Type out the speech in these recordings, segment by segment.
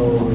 glory,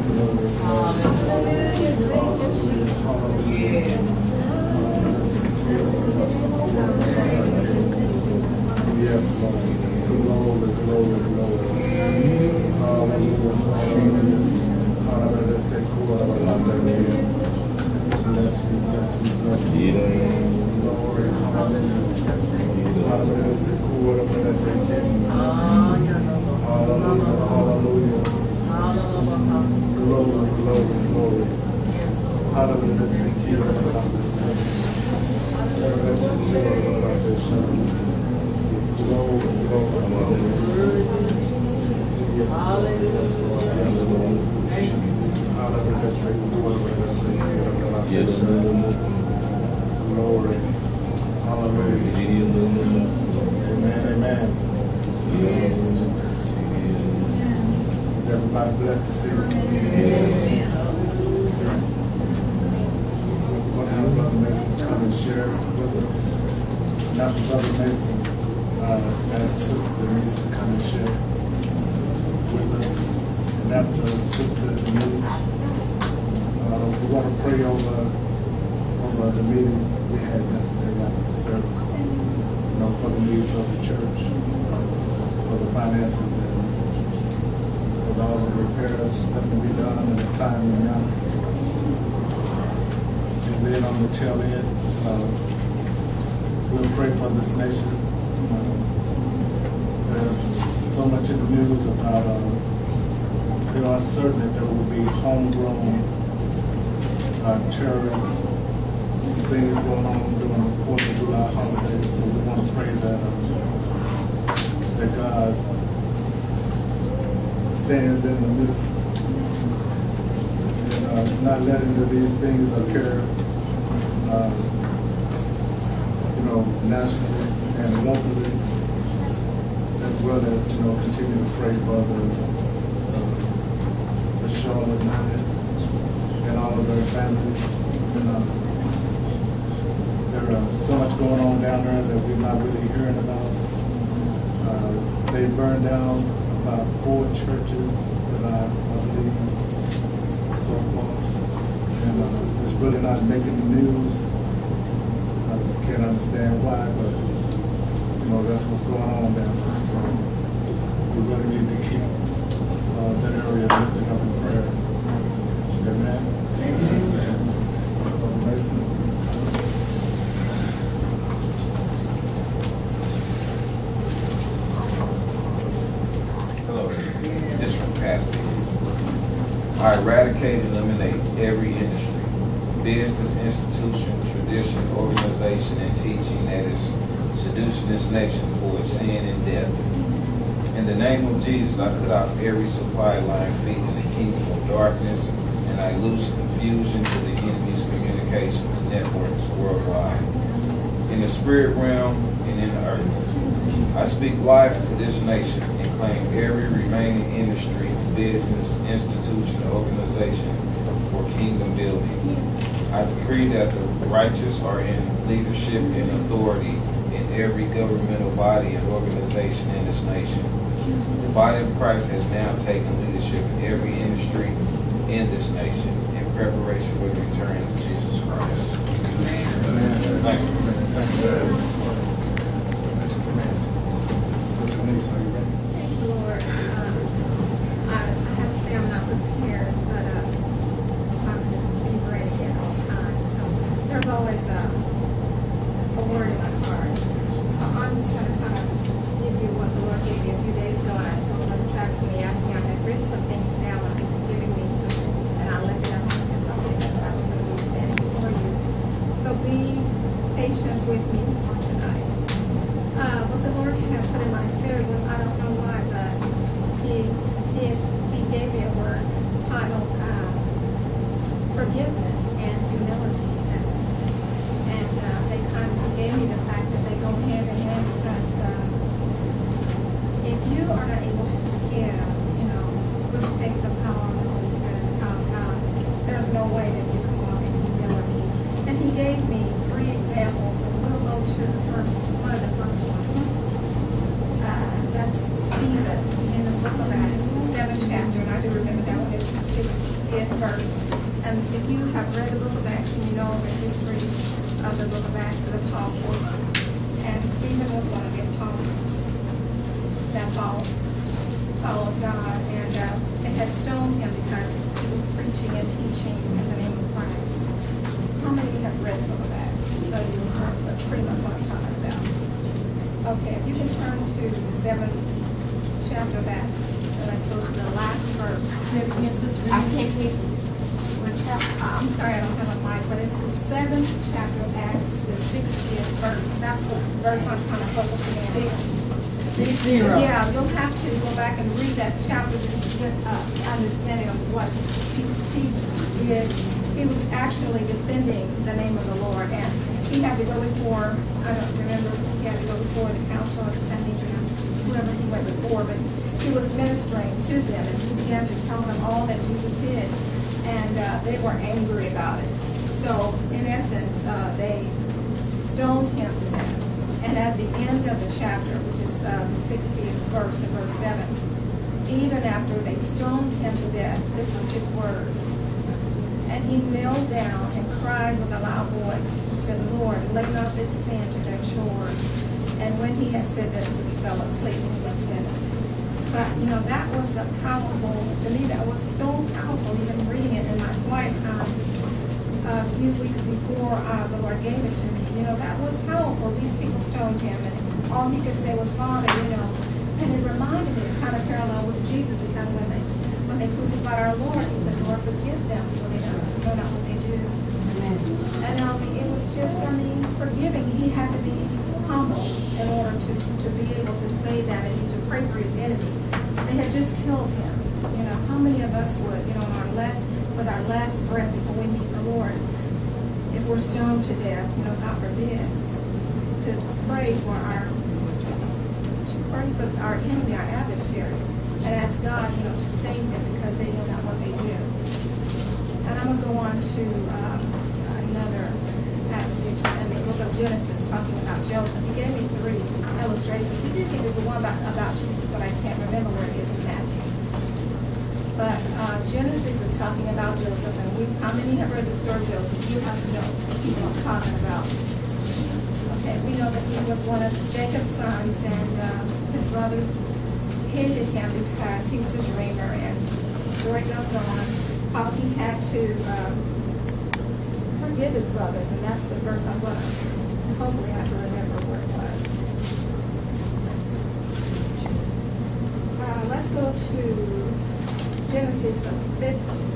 Is everybody blessed this evening? We're have Brother Mason come and share with us. After Brother Mason, uh, ask Sister Denise to come and share with us. And after Sister Denise, uh, we want to pray over, over the meeting we had yesterday after the service. You know, for the needs of the church, for the finances and with all the stuff to be done in a timely manner. And then on the tail end, uh, we'll pray for this nation. Uh, There's so much in the news about, uh, there are certain that there will be homegrown uh, terrorist things going on during the Fourth of July holiday, So we want to pray that, uh, that God stands in the midst uh, not letting the- these things occur, uh, you know, nationally and locally, as well as, you know, continue to pray for the, uh, the Charlotte United and all of their families. And, uh, there is so much going on down there that we're not really hearing about. Uh, They burned down about four churches that I, I believe so far. And uh, it's really not making the news. I can't understand why, but, you know, that's what's going on down there. So we really need to keep uh, that area lifted up in prayer. Amen? Hello, this from. I eradicate eliminate every industry, business, institution, tradition, organization, and teaching that is seducing this nation of sin and death. In the name of Jesus, I cut off every supply line feeding the kingdom of darkness, and I loose confusion to the enemy's communications networks worldwide. In the spirit realm and in the earth. I speak life to this nation and claim every remaining industry, business, institution, organization for kingdom building. I decree that the righteous are in leadership and authority in every governmental body and organization in this nation. The body of Christ has now taken leadership in every industry in this nation in preparation for the return of Jesus Christ. You. Thank you. Ministering to them, and he began to tell them all that Jesus did, and uh, they were angry about it. So, in essence, uh, they stoned him to death. And at the end of the chapter, which is uh, the 60th verse and verse 7, even after they stoned him to death, this was his words. And he knelt down and cried with a loud voice and said, Lord, lay not this sin to their shore. And when he had said that, he fell asleep and went to bed. But, you know, that was a powerful, to me, that was so powerful, even reading it in my quiet time a few weeks before uh, the Lord gave it to me. You know, that was powerful. These people stoned him, and all he could say was, Father, you know. And it reminded me, it's kind of parallel with Jesus, because when they when they crucified our Lord, he said, Lord, forgive them, for they don't know not what they do. And um, it was just, I mean, forgiving. He had to be humble in order to, to be able to say that and to pray for his enemy. They had just killed him. You know, how many of us would, you know, our last, with our last breath before we meet the Lord, if we're stoned to death, you know, God forbid, to pray for our, to pray for our enemy, our adversary, and ask God, you know, to save them because they know not what they do. And I'm gonna go on to um, another passage in the book of Genesis talking about Joseph. He gave me three illustrations. He did give me the one about, about Jesus, but I can't remember where it is in Matthew. But uh, Genesis is talking about Joseph, and we, how many have read the story of Joseph? You have to know what people I'm talking about. Okay, we know that he was one of Jacob's sons, and uh, his brothers hated him because he was a dreamer, and the story goes on how he had to um, forgive his brothers, and that's the verse I'm gonna, hopefully I can remember where it was. Uh, let's go to Genesis, the fiftieth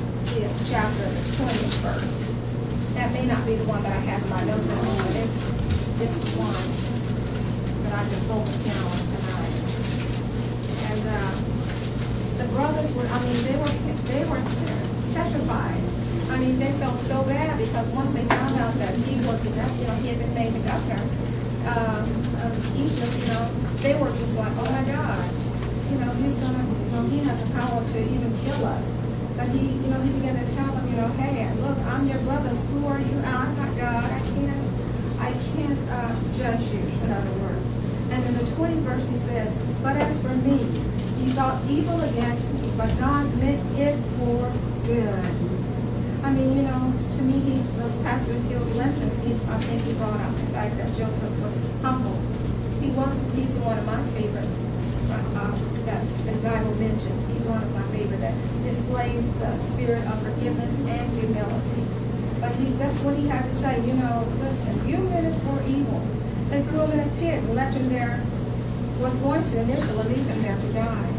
chapter, the twentieth. That may not be the one that I have in my notes at the moment, it's, it's the one that I've focus focusing on tonight. And, uh, the brothers were, I mean, they were, they were there, petrified. I mean, they felt so bad because once they found out that he was the, you know, he had been made the governor, um, of Egypt, you know, they were just like, oh my God, you know, he's gonna, you know, he has the power to even kill us. But he, you know, he began to tell them, you know, hey, look, I'm your brothers. Who are you? I'm not God. I can't, I can't uh, judge you. In other words, and in the 20th verse he says, but as for me, he thought evil against me, but God meant it for good. I mean, you know, to me, he was Pastor Hill's lessons. He, I think he brought out the fact that Joseph was humble. He was, he's one of my favorite Bible mentions. He's one of my favorite that displays the spirit of forgiveness and humility. But he, that's what he had to say. You know, listen, you meant it for evil. They threw him in a pit and left him there. Was going to initially leave him there to die.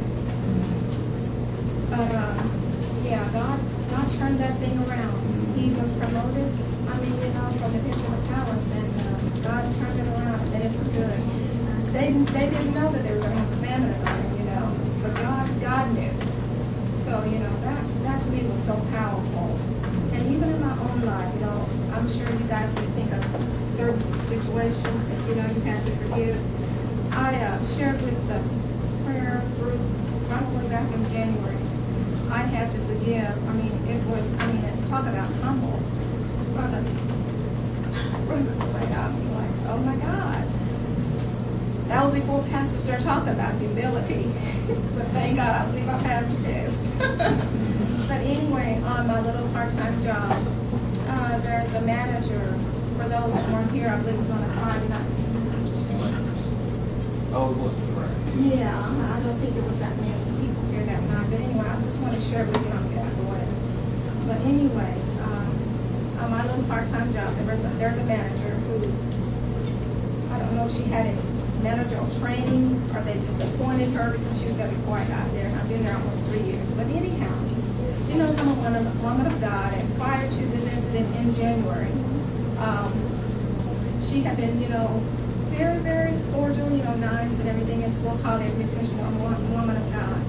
But um, yeah, God, God turned that thing around. He was promoted. I mean, you know, from the pit to the palace, and uh, God turned it around and made it for good they, they didn't know that they were going to have a famine about it, you know, but God, knew. So, you know, that, that to me was so powerful. And even in my own life, you know, I'm sure you guys can think of certain situations that, you know, you had to forgive. I uh, shared with the prayer group probably back in January. I had to forgive. I mean, it was, I mean, talk about humble. Brother, brother, like, I'm like, oh my God. That was before Pastor started talking about humility. but thank God, I believe I passed the test. but anyway, on my little part-time job. Uh, there's a manager, for those who weren't here, I believe it was on a Friday night. Oh, it was right. Yeah, I don't think it was that many people here that night, but anyway, I just want to share with you, I'm getting out of the way. But anyways, um, on my little part-time job, there was, a- there's a manager who, I don't know if she had any managerial training, or they just appointed her because she was there before I got there, I've been there almost three years, but anyhow, she knows I'm a woman, woman of God, and prior to this incident in January, um, she had been, you know, very, very cordial, you know, nice and everything, and still called every because, you know, I'm a woman of God.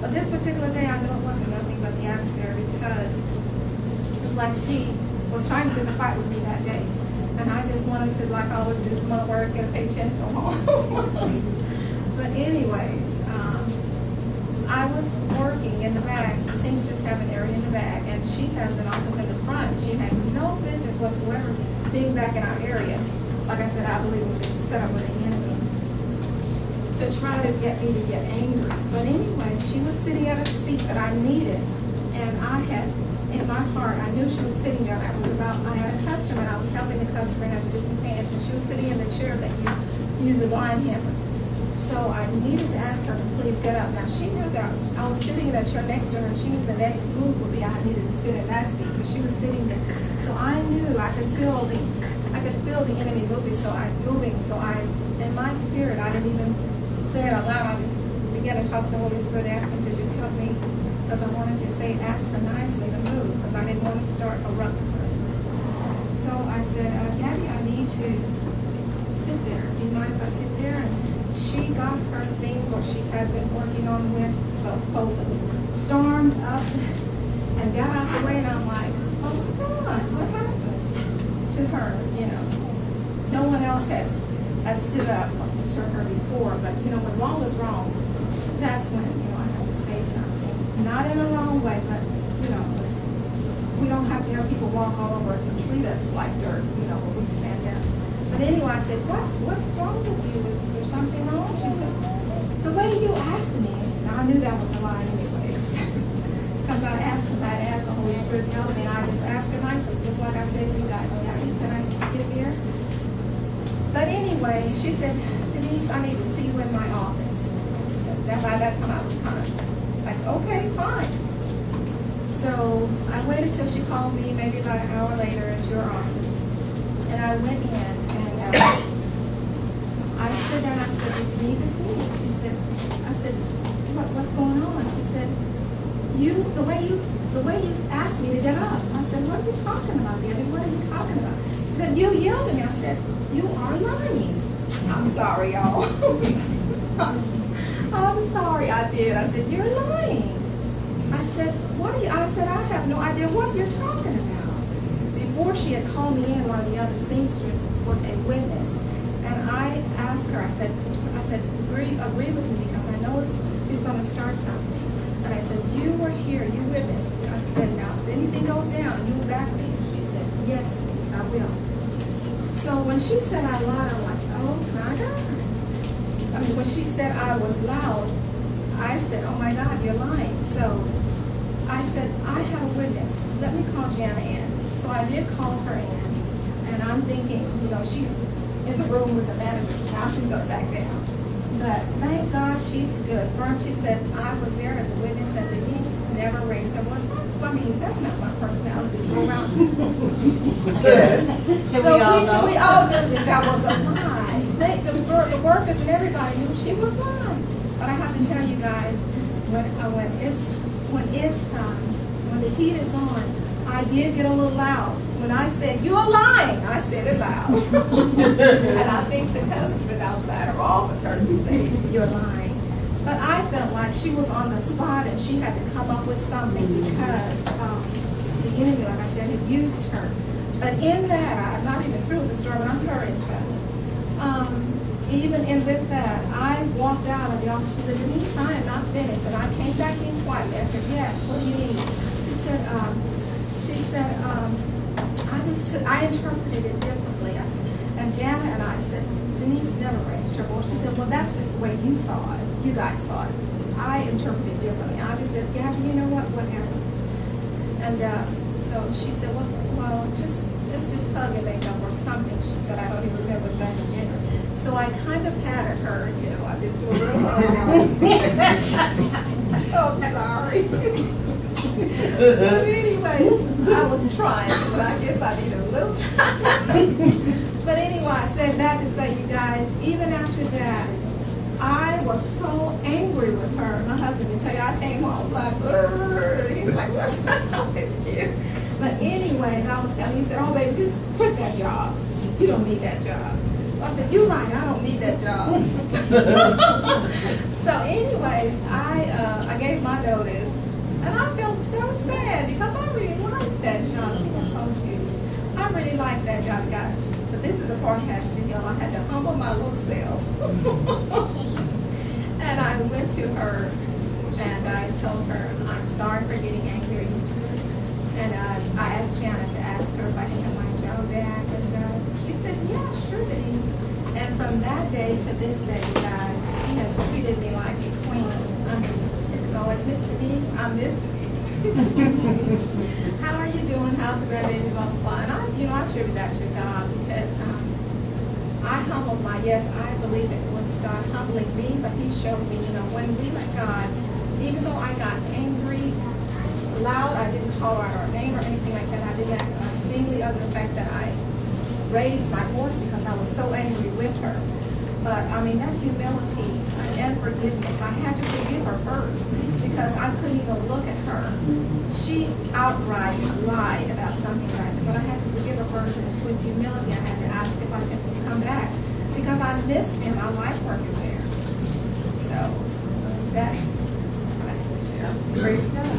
But this particular day, I know it wasn't nothing but the adversary because it's like she was trying to pick a fight with me that day. And I just wanted to, like I always do, to work, get a paycheck, go home. But anyways, um, I was working in the back, the seamstress have an area in the back, and she has an office in the front. She had no business whatsoever being back in our area. Like I said, I believe it was just a setup with the enemy to try to get me to get angry. But anyway, she was sitting at a seat that I needed, and I had, in my heart, I knew she was sitting there. I was about, I had a customer, and I was helping the customer, had to do some pants, and she was sitting in the chair that you use a blind hemmer. So I needed to ask her to please get up. Now, she knew that I was sitting in that chair next to her, and she knew the next move would be I needed to sit in that seat, because she was sitting there. So I knew, I could feel the, I could feel the enemy moving, so I, moving, so I, in my spirit, I didn't even say it out loud, I just began to talk to the Holy Spirit, ask him to just help me, because I wanted to say, ask her nicely to move, because I didn't want to start a ruckus. So I said, uh, I need to sit there. Do you mind if I sit there? And she got her things, what she had been working on with, so supposedly stormed up and got out the way, and I'm like, oh my God, what happened to her, you know? No one else has, has stood up to her before, but, you know, when wrong is wrong, that's when, you know, I have to say something. Not in a wrong way, but, you know, we don't have to have people walk all over us and treat us like dirt, you know, when we stand up. But anyway, I said, what's, what's wrong with you? Is there something wrong? She said, the way you asked me. Now, I knew that was a lie anyways. Because I asked, because I asked the Holy Spirit to help me, and I just asked her nicely, just like I said to you guys, Gabby, can I get here? But anyway, she said, Denise, I need to see you in my office. That, by that time, I was kind of okay, fine. So I waited till she called me, maybe about an hour later, into her office. And I went in, and uh, I said down, I said, you need to see me. She said, I said, what, what's going on? She said, you, the way you, the way you asked me to get up. I said, what are you talking about, Debbie? What are you talking about? She said, you yelled at me. I said, you are lying. I'm sorry, y'all. Sorry, I did. I said, you're lying. I said, what are you, I said, I have no idea what you're talking about. Before she had called me in, one of the other seamsters was a witness. And I asked her, I said, I said, agree, agree with me because I know she's gonna start something. And I said, you were here, you witnessed. I said, now, if anything goes down, you back me. She said, yes, please, I will. So when she said I lied, I'm like, oh my God. I mean, when she said I was loud, I said, oh my God, you're lying. So I said, I have a witness. Let me call Jana in. So I did call her in. And I'm thinking, you know, she's in the room with the manager. Now she's going to back down. But thank God she stood firm. She said, I was there as a witness and Denise never raised her voice. I mean, that's not my personality to go around. Good. So we all know. We all knew that that was a lie. They, the, the workers and everybody knew she was lying. But I have to tell you guys, when, uh, when it's, when it's, um, when the heat is on, I did get a little loud. When I said, you're lying, I said it loud. And I think the customers outside her office heard me say, you're lying. But I felt like she was on the spot and she had to come up with something because, um, the enemy, like I said, had used her. But in that, I'm not even through with the story, but I'm hurrying fast. Um, even in with that, I walked out of the office, she said, Denise, I am not finished, and I came back in quietly, I said, yes, what do you need? She said, um, she said, um, I just took, I interpreted it differently, I and Jana and I said, Denise never raised her voice, she said, well, that's just the way you saw it, you guys saw it. I interpreted differently, I just said, Gabby, you know what, whatever. And uh, so she said, well, well, just, let's just hug and make up or something. She said, I don't even remember the name dinner. So I kind of patted her, you know, I didn't do a real. Oh, sorry. But anyways, I was trying, but I guess I need a little time. But anyway, I said that to say, you guys, even after that, I was so angry with her. My husband can tell you, I came home, I was like, "Urgh." he was like, what's wrong with you? But anyways, I was telling him, he said, oh, baby, just quit that job. You don't need that job. I said, you're right, I don't need that job. So anyways, I, uh, I gave my notice, and I felt so sad because I really liked that job. I think I told you. I really liked that job, guys. But this is the part has to heal. I had to humble my little self. and I went to her and I told her, I'm sorry for getting angry. And uh, I asked Janet to ask her if I can have my job back. Uh, said, yeah, sure, Denise. And from that day to this day, guys, she has treated me like a queen. I mean, it's always Miss Denise, I'm Miss Denise. How are you doing? How's the grandbaby? Blah, blah, blah. And I, you know, I attribute that to God because um, I humbled my, yes, I believe it was God humbling me, but he showed me, you know, when we let God, even though I got angry, loud, I didn't holler out her name or anything like that. I didn't act unseemly other than the fact that I raised my voice because I was so angry with her. But I mean, that humility and forgiveness, I had to forgive her first because I couldn't even look at her. She outright lied about something like that but I had to forgive her first. And with humility, I had to ask if I could come back because I missed him. I like working there. So that's what I had share. Praise God.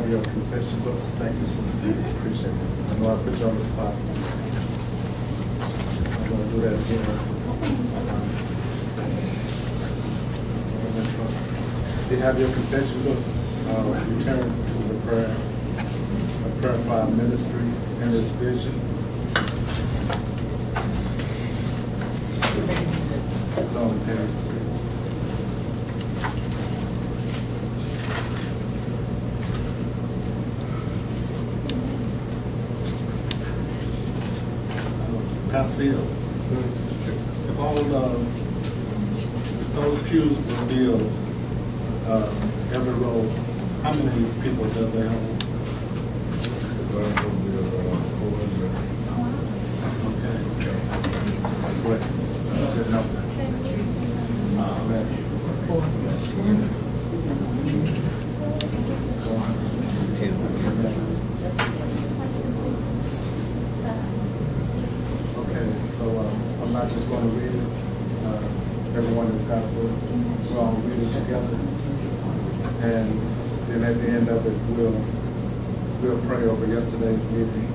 Do you your books? Thank you, Sister Denise, appreciate it. I know I put you on the spot. I'm gonna do that again. You have your confession books? Uh, return to the prayer, a prayer for our ministry and its vision. It's on page six. Pastor Hill, if all, uh, if those pews were filled, uh, every row, how many people does they hold? Okay. Okay, so uh, I'm not just going to read it. Uh, Everyone has got all read it together. And then at the end of it, we'll, we'll pray over yesterday's meeting.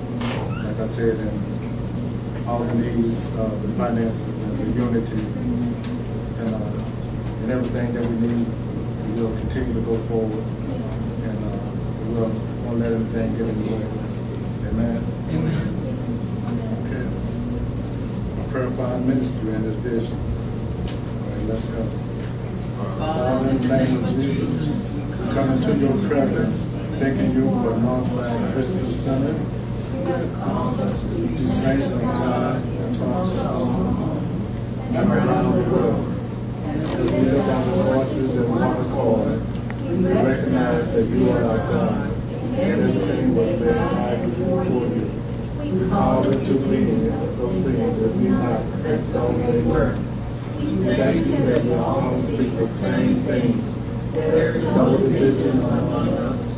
Like I said, and all the needs, uh, the finances and the unity and, uh, and everything that we need, we will continue to go forward. And uh, we will, won't let anything get in the way. Amen. Amen. Okay. Prayer for our ministry and this vision. All right, let's go. Father, in the name of Jesus, we come into your presence, thanking you for Northside Christian Center. You saints of God and Tulsa and around the world. As we lift our voices in one accord, we recognize that you are our God, and everything was made alive before you. We call into being those things that we not as though they were. We thank you that we all speak the same things. There is no division among us.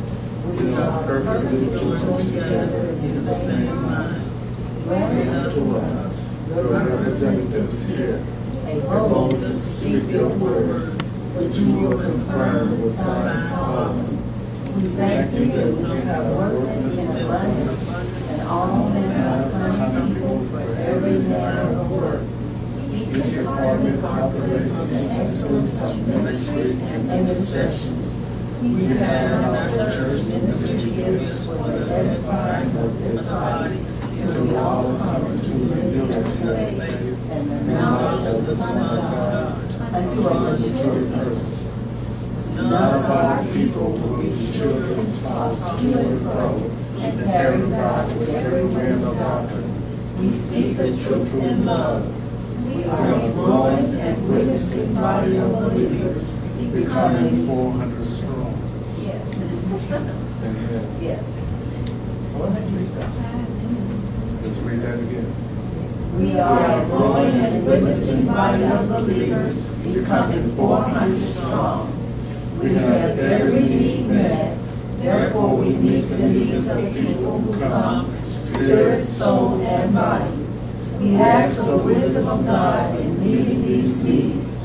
We are perfectly joined together in the same mind. Grant unto us, your representatives here, a boldness to speak your word, which you will confirm with signs following. We thank you that we have work in abundance and all men are plentiful District Department operating facilities and intersections. We have our church ministry gifts for the edifying of this body to we all come to the unity faith and the knowledge of the Son of God unto a mature person. None of our people will be children of to and fro and carry God with every wind of doctrine. We speak the truth in love we are a growing and witnessing body of believers Becoming four hundred strong. Yes. Amen. Yes. Let's read that again. We are a growing and witnessing body of believers becoming four hundred strong. We have every need met, therefore we meet the needs of people who come, spirit, soul, and body. We ask for the wisdom of God in meeting these needs.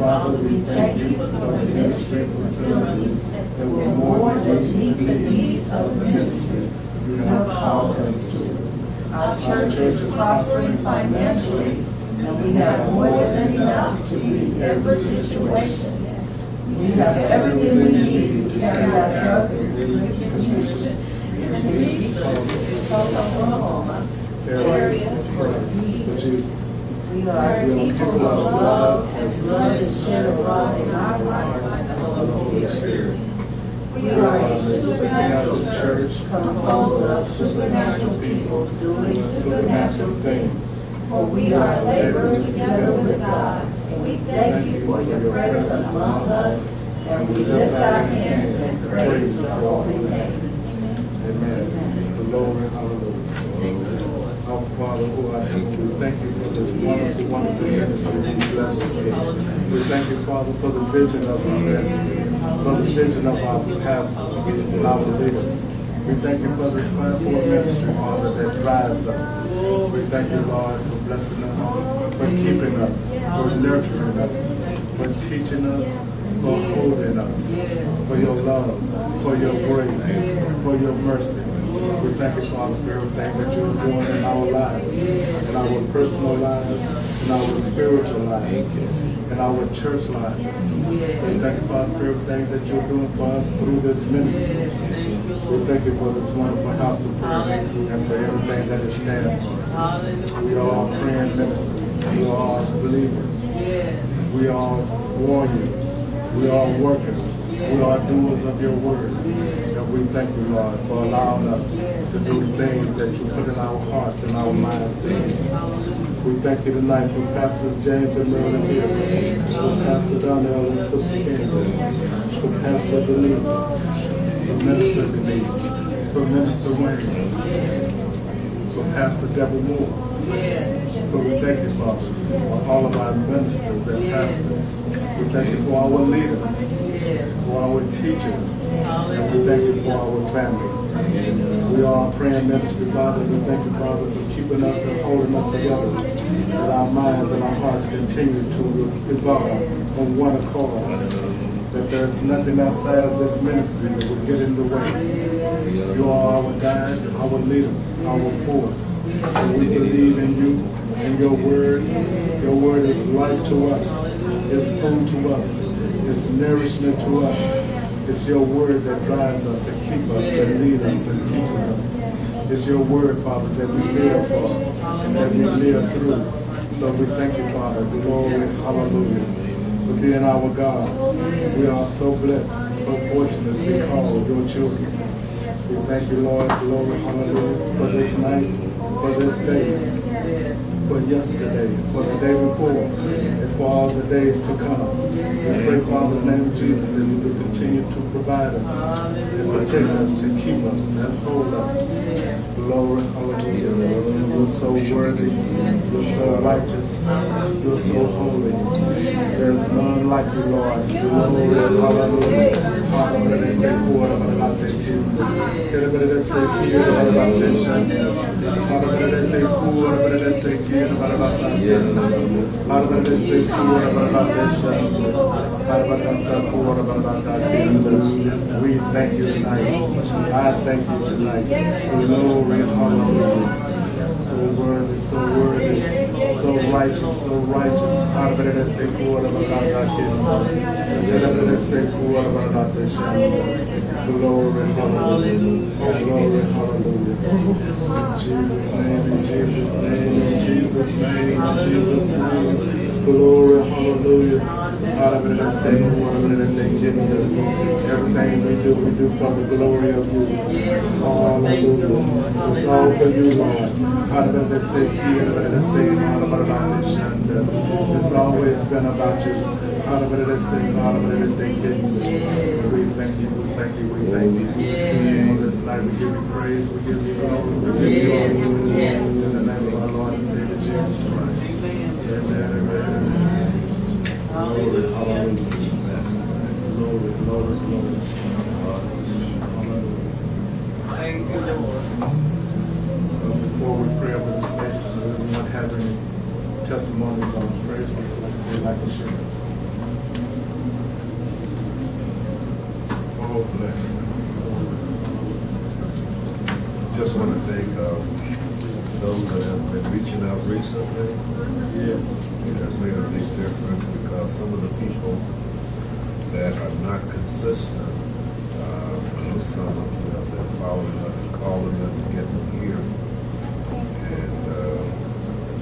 Father, we thank you for the ministry facilities that will more than meet the needs of the ministry you have called us to. Our church is prospering financially, and we have more than enough to meet every situation. We have everything we need to carry out every commission and reach Oklahoma area for Jesus. we are people of love, as love is shed abroad in our lives by the Holy Spirit. We are a supernatural church composed of supernatural people doing supernatural things. For we are laborers together with God, and we thank you for your presence among us, and we lift our hands and praise your holy name. Amen. Glory, hallelujah. Father who in heaven, we thank you for this wonderful, wonderful ministry you bless. We thank you, Father, for the vision of our ministry, for the vision of our pastors, our leaders. We thank you for this platform ministry, Father, that drives us. We thank you, Lord, for blessing us, for keeping us, for nurturing us, for teaching us, for holding us, for your love, for your grace, for your mercy. We thank you, Father, for everything that you're doing in our lives, in our personal lives, in our spiritual lives, in our church lives. We thank you, Father, for everything that you're doing for us through this ministry. We thank you for this wonderful house of prayer and for everything that it stands for. We are all praying ministers. We are all believers. We are warriors. We are workers. We are doers of your word. We thank you, Lord, for allowing us to do the things that you put in our hearts and our minds to do. We thank you tonight for Pastors James and Marilyn Hill, for Pastor Donnell and Sister Kendra, for Pastor Denise, for Minister Denise, for Minister Wayne, for Pastor Deborah Moore. So we thank you, Father, for all of our ministers and pastors. We thank you for our leaders, for our teachers, and we thank you for our family. We are a praying ministry, Father. We thank you, Father, for keeping us and holding us together. That our minds and our hearts continue to evolve on one accord. That there's nothing outside of this ministry that will get in the way. You are our guide, our leader, our force. And we believe in you and your word. Your word is life to us. It's food to us. It's nourishment to us. It's your word that drives us and keeps us and leads us and teaches us. It's your word, Father, that we live for and that we live through. So we thank you, Father. Glory, hallelujah, for being our God. We are so blessed, so fortunate to be called your children. We thank you, Lord, glory, hallelujah, for this night, for this day, for yesterday, for the day before, and for all the days to come. We pray, Father, in the name of Jesus, that you will continue to provide us, and protect us, and keep us, and hold us. Glory, hallelujah. You're so worthy. You're so righteous. You're so holy. There's none like you, Lord. Glory, hallelujah. We thank you tonight. I thank you tonight. Glory, hallelujah. So worthy, so worthy, so righteous, so righteous. Hallelujah. Say, "Pour out my life in Jesus." Say, "Pour out my life in Jesus." Glory, hallelujah. Glory, hallelujah. Jesus' name, Jesus' name, Jesus' name, Jesus' name. Glory, hallelujah. Say, hallelujah, let's say, give me this. Everything we do, we do for the glory of you. Hallelujah. It's all for you, Lord. Hallelujah, let's say, hallelujah, let's say, hallelujah, let's say, It's always been about you. Say, hallelujah, let's say, give me this. We thank you, we thank you, we thank you. On this night, we give you praise, we give you glory, we give you honor. In the name of our Lord and Savior Jesus Christ. Amen, amen, amen. Hallelujah. Thank you, Lord. Uh, Before we pray over this nation, does anyone have any testimonies on praise they'd like to share? Oh, bless you. Just want to thank uh, that have been reaching out recently. Yes. It has made a big difference because some of the people that are not consistent, uh, I know some of you have been following up and calling them to get them here. And uh,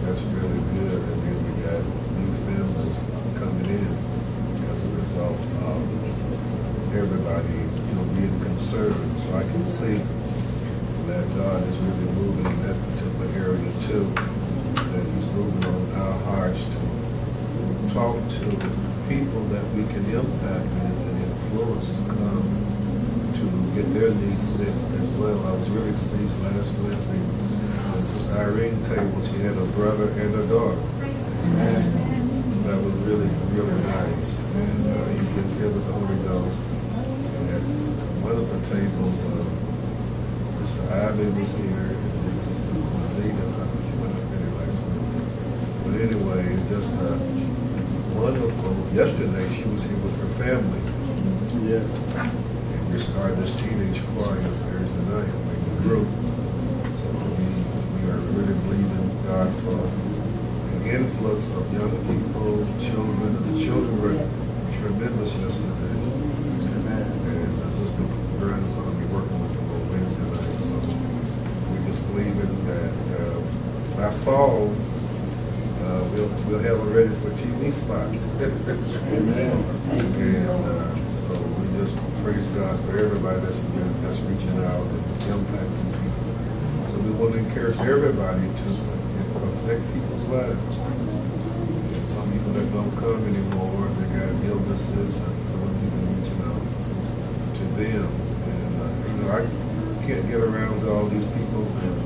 that's really good. And then we got new families coming in as a result of everybody, you know, being concerned. So I can see that God is really moving in that too. That He's moving on our hearts to talk to people that we can impact and, and influence to come to get their needs met as well. I was really pleased last Wednesday when Sister Irene table, she had a brother and a daughter. And That was really, really nice. And uh, he's been filled with the Holy Ghost. And at one of the tables, uh, Sister Ivy was here, and then Sister Juanita, I think she went up there last week. But anyway, just uh, wonderful. Yesterday, she was here with her family, Yes. and we started this teenage choir Thursday night, like a group. So we, we are really believing God for an influx of young people, children. The children were tremendous yesterday. Amen. And uh, Sister Burns will be working with them on Wednesday night. So we're just believing that uh, by fall, we'll, have it ready for TV spots. Amen. And uh, so we just praise God for everybody that's, that's reaching out and impacting people. So we want to encourage everybody to affect people's lives. And some people that don't come anymore, they got illnesses, and some are reaching out to them. And, uh, you know, I can't get around to all these people, and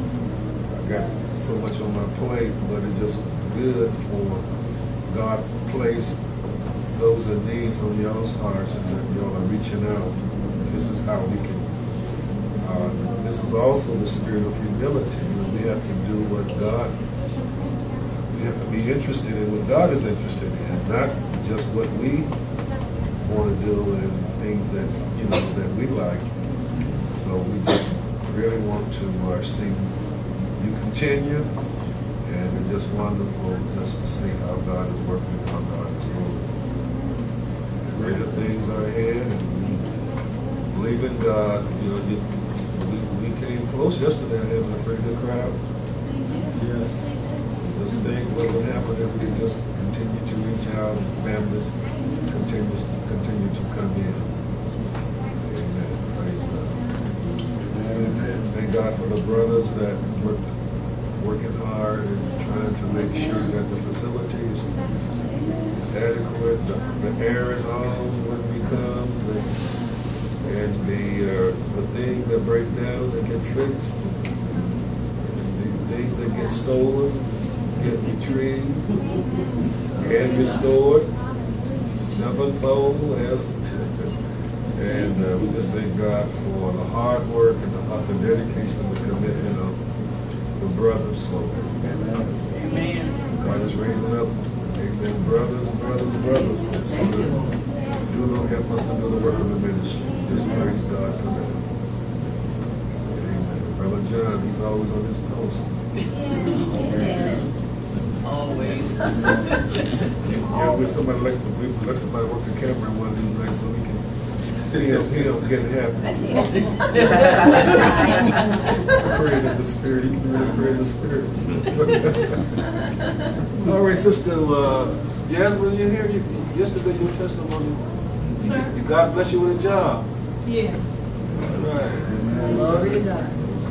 I got so much on my plate, but it just good for God place those in needs on y'all's hearts, and that y'all are reaching out. This is how we can, uh, this is also the spirit of humility. We have to do what God, we have to be interested in what God is interested in, not just what we want to do and things that, you know, that we like. So we just really want to uh, see you continue, just wonderful just to see how God is working, how God is moving. Greater things are ahead, and we believe in God. You know, you, we, we came close yesterday, having a pretty good crowd. Yes. Just think what would happen if we just continue to reach out and families continue, continue to come in. Amen. Praise God. Amen. Thank God for the brothers that work, working hard and trying to make sure that the facilities is adequate, the, the air is on when we come, the, and the, uh, the things that break down, they get fixed. And the things that get stolen, get retrieved and restored. Sevenfold as and uh, we just thank God for the hard work and the, the dedication and the commitment of brothers. Amen. God is raising up, amen, brothers, brothers, brothers. That's to do no help us to do the work of the ministry. Just praise God for that. Amen. Brother John, he's always on his post. Always. Yeah, with somebody like, we, let somebody work the camera one of these nights so we can He don't, he don't get half. Pray in the spirit, he can really pray in the spirit. All right, sister, uh, Yasmin, you here? You, yesterday your testimony, Sir? you- God bless you with a job. Yes. All right. Glory to God.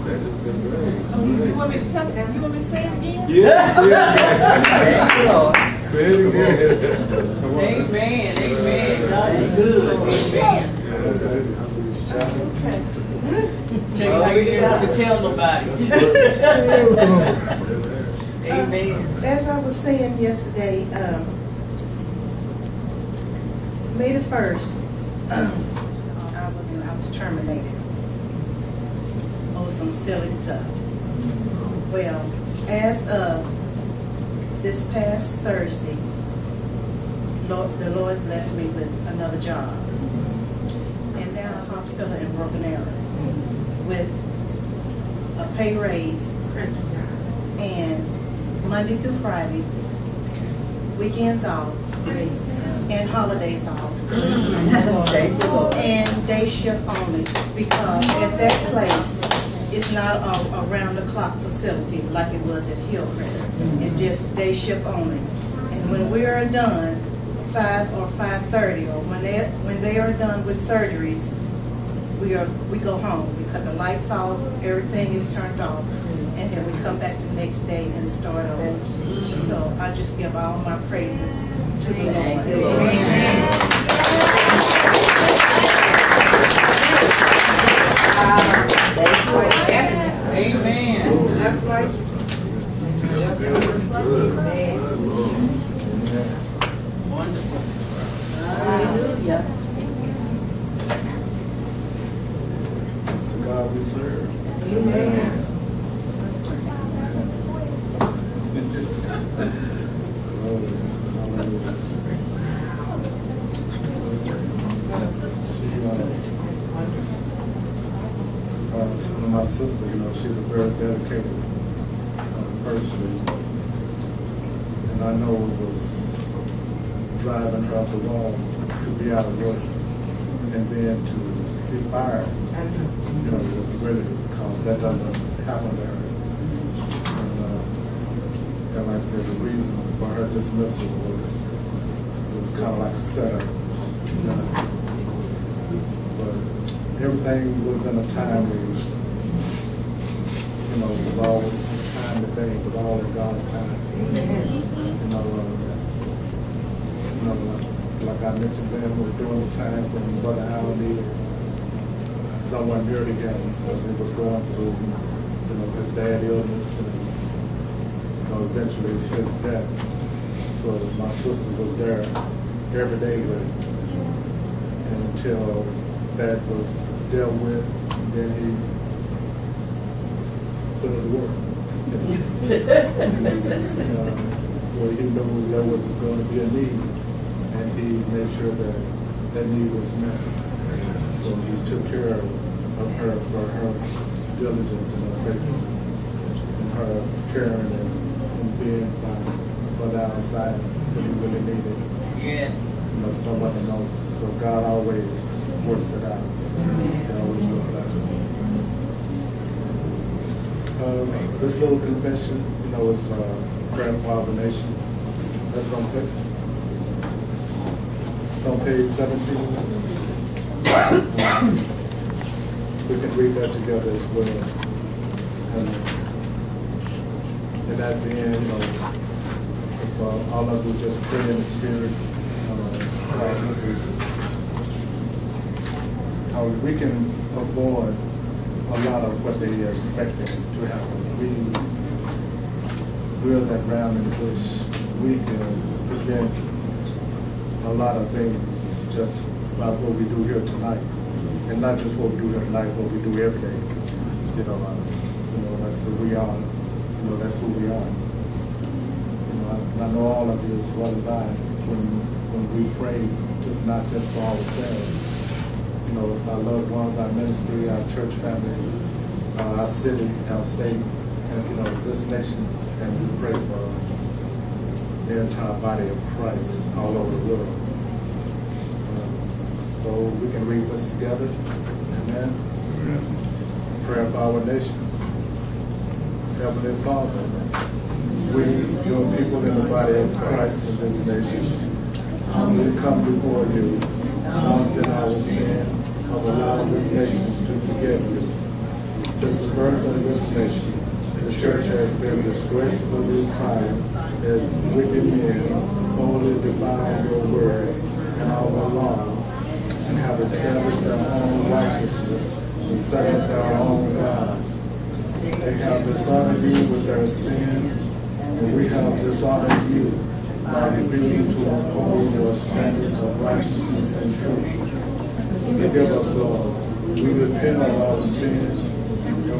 That is good, great. Oh, you, you want me to tell you want me to say it again? Yeah, say it Thank you, Lord. again. Say it again. Amen, amen. God is good. Amen. Tell you how you didn't want to tell nobody. Amen. As I was saying yesterday, um, May the first, I was, I was terminated over some silly stuff. Well, as of this past Thursday, Lord, the Lord blessed me with another job. Hospital in Broken Arrow with a pay raise and Monday through Friday, weekends off, and holidays off, and day shift only, because at that place, it's not a around-the-clock facility like it was at Hillcrest. It's just day shift only. And when we are done, five or five-thirty, or when they, when they are done with surgeries, we are, we go home. We cut the lights off, everything is turned off, and then we come back the next day and start over. So I just give all my praises to the Lord. You, Lord. Amen. Amen. That's right. Wonderful. Hallelujah. It's the God we serve. Amen. Glory. Hallelujah. She, uh, uh, my sister, you know, she's a very dedicated uh, person. And I know it up the wall to be out of work and then to be fired. You know, really, because that doesn't happen to her. And, uh, and like I said, the reason for her dismissal was, was kind of like a setup. You know? But everything was in a timely, you know, with all the time to thing, with all in God's time. You know, uh, you know, like, I mentioned then, we were doing the time when Brother Al needed someone near to him because he was going through, you know, his dad illness and, you know, eventually his death. So my sister was there every day with him. And until that was dealt with, then he put it to work. And, uh, Where he knew there was going to be a need, he made sure that that need was met. So he took care of her for her diligence and her faithfulness, and her caring and, and being by, by the outside that he really needed Yes. you know, someone knows. So God always works it out. He always works it out. Um, this little confession, you know, it's uh, our nation. That's on page, it's on page seventeen. We can read that together as well. And, and at the end, you know, if uh, all of you just pray in the spirit, uh, uh, this is how we can avoid a lot of what they are expecting to happen. We build that ground in bush. We can prevent a lot of things just by what we do here tonight. And not just what we do here tonight, what we do every day. You know, uh, you know, that's who we are. You know, that's who we are. You know, I, I know all of you as well as I, when, when we pray, it's not just for ourselves. You know, it's our loved ones, our ministry, our church family, uh, our city, our state, and, you know, this nation. And we pray for the entire body of Christ all over the world. Uh, So we can read this together. Amen. Prayer for our nation. Heavenly Father, we, your people in the body of Christ in this nation, humbly come before you, acknowledging our sin of allowing this nation to forget you. Since the birth of this nation, church has been disgracefully silent as wicked men boldly defile your word and our laws and have established their own righteousness and served their own gods. They have dishonored you with their sin, and we have dishonored you by refusing to uphold your standards of righteousness and truth. Forgive us, Lord. We repent of our sins,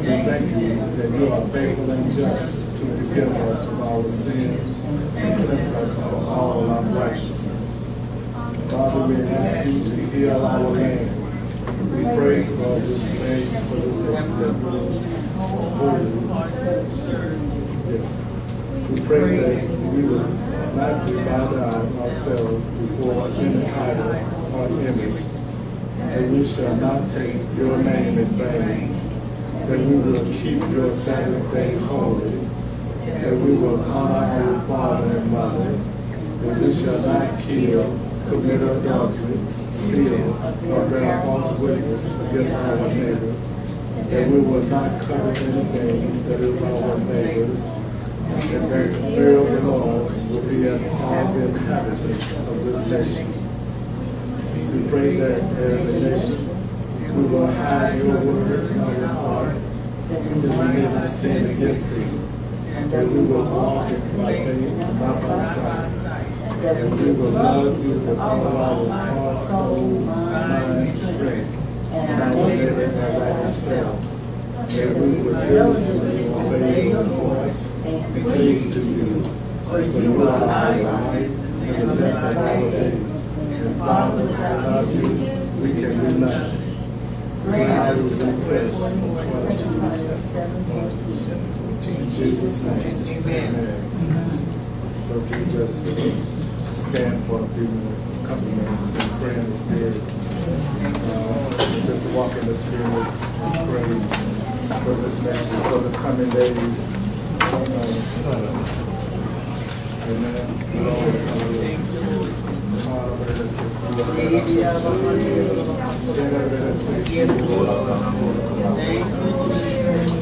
we thank you that you are faithful and just to forgive us of our sins and cleanse us of all unrighteousness. Father, we ask you to heal our land. We pray for this nation, for this nation that will Yes. We pray that we will not down ourselves before any title or image, that we shall not take your name in vain, we keep your Sabbath day holy, that we will honor our father and mother, that we shall not kill, commit adultery, steal, or bear false witness against our neighbor, that we will not covet anything that is our neighbor's, and that the fear of the Lord will be in all the inhabitants of this nation. We pray that as a nation, we will hide your word in our hearts, we may not sin against thee, that we will walk in faith, not by sight, that we will love you with all our heart, soul, mind, and strength, and our neighbor as ourselves. That we will diligently obey your voice and cleave to you. For you are our life and the death of our days. And Father, without you, we can do nothing. Grant us confess in Jesus' name. Amen. So if you just stand for a few minutes, couple minutes, and pray in the spirit. Uh, just walk in the spirit and pray for this nation, for the coming days. Uh, Amen. Lord, hallelujah. In the name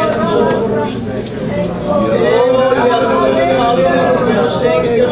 you.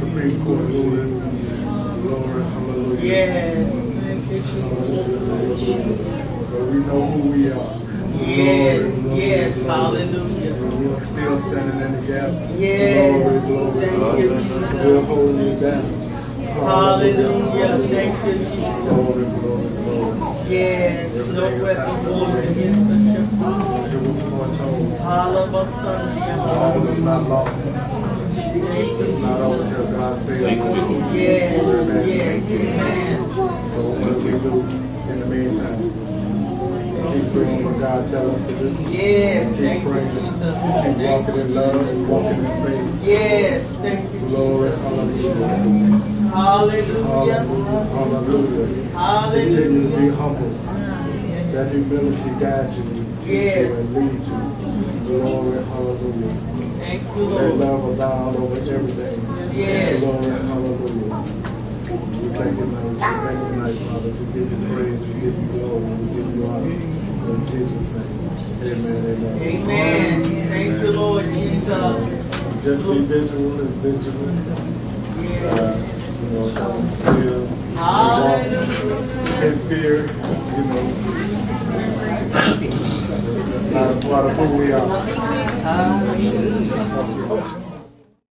Supreme Court ruling. Glory, hallelujah. Yes. Thank you, Jesus. But we know who we are. Yes. Glory, Yes. glory, Hallelujah. glory. We're still standing in the gap. Yes. Glory, glory. Thank you, Jesus. We're holding you down. Hallelujah. Thank you, Jesus. Glory, glory, glory. Yes. No weapon formed against us shall prosper. Was foretold. Hallelujah. All is not lost. It's not over till God says. Yes. Yes. Amen. So what we do in the meantime, keep doing what God tells us to do. Yes. Keep Thank you, praying. Keep walking in love and walking in faith. Yes. Thank you, Glory, Jesus. hallelujah. Hallelujah. Hallelujah. Hallelujah. Continue to be humble. That humility guides you, teaches Yes. you, and leads you. Glory, hallelujah. Thank you, Let Lord. love abound over everything. Yes. Glory, hallelujah. We thank you, Lord. We thank you tonight, Father. We give you praise, we give you glory, we give you honor. In Jesus' name. Amen, amen. Amen. Thank you, Lord Jesus. Just be vigilant and vigilant. Uh, you know, don't feel, Hallelujah. in fear, you know. That's not a part